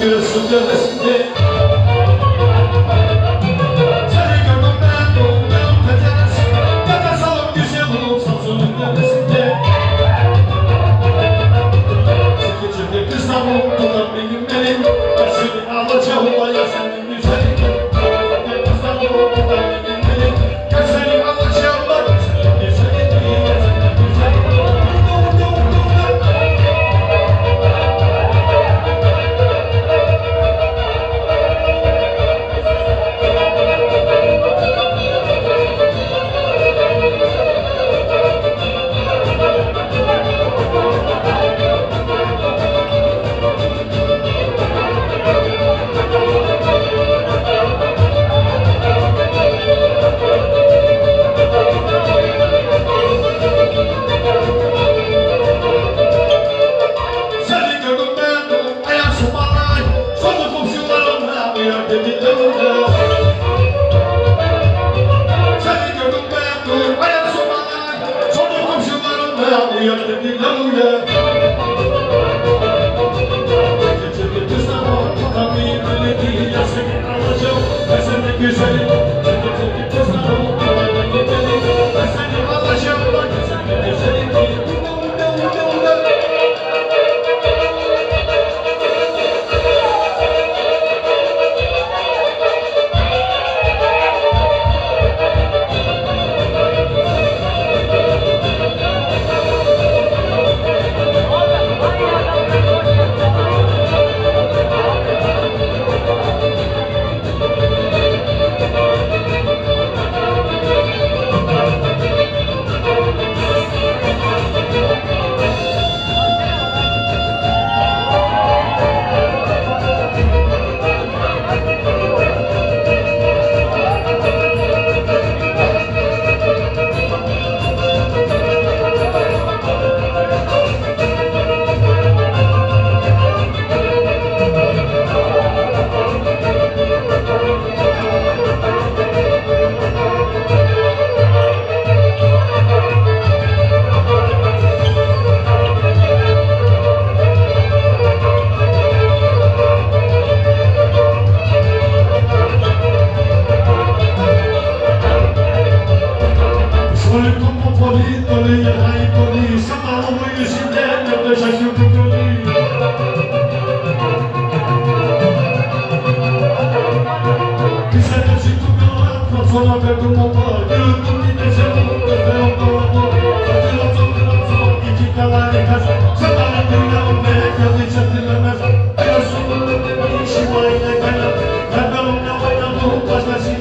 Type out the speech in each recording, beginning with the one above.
Çekil çekil İstanbul'dan benim benim, ben seni alacağım, ya senin وليقتل الأولاد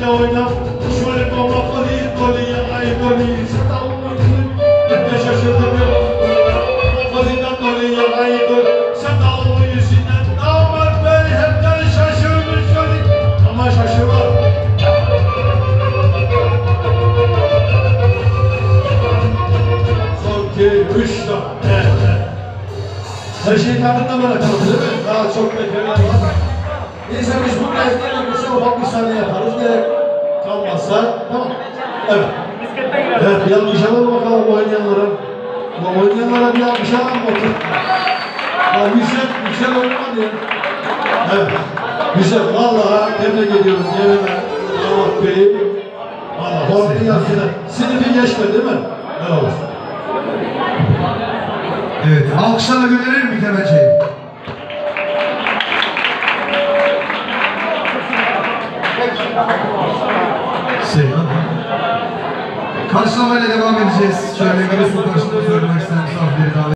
oynam. Şöyle ay koli. Sata oynadım, ben de şaşırdım ya. Kolinden dolayı ay koli. Sata oynadım, damat bey hepten şaşırmış koli. Ama şaşırma. Son iki, üç tane. Her şey karnında bırakalım değil mi? Daha çok bekleyen var. Neyse biz buradayız. Gerekirse ufak bir saniye yaparız. Gerek kalmazsa tamam. Evet. Evet bir alkış alalım bakalım oynayanlara. Oynayanlara bir alkış alalım bakın. Ya güzel, güzel oynadı ya. Evet. Güzel. Vallahi tebrik ediyorum. Yerime Damat Bey'i. Valla Hort'un yazısını. Sınıfı geçmedi değil mi? Olsun. Evet, alkışlarla gönderelim bir kemençeyi. Karşılamayla devam edeceğiz. Şöyle Giresun karşısında söylemek isteyen misafirleri davet